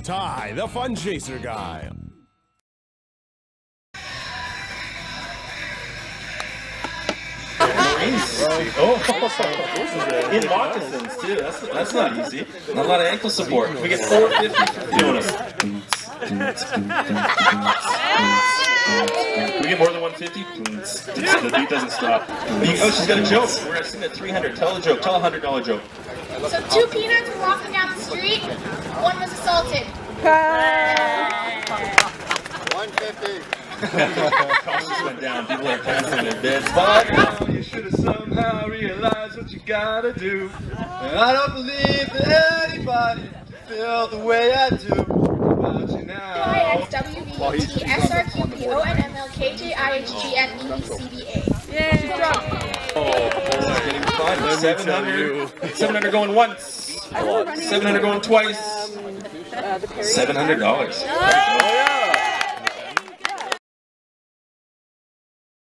Ty, the FunChaser guy. Oh, in moccasins too. That's that's not easy. Not a lot of ankle support. We get 450 for Jonas. we get more 150. The beat doesn't stop. Oh, she's got a joke. We're gonna sing at 300. Tell a joke. Tell a hundred dollar joke. So two peanuts were walking down the street. One was assaulted. 150. Costs went down. People are canceling their beds. By now, you should have somehow realized what you gotta do. And I don't believe that anybody feel the way I do about you now. I-X-W-V-E-T-S-R-Q-P-O-N-M-L-K-J-I-H-G-N-E-B-C-B-A. Oh, 700. 700 going once. 700 going twice. $700.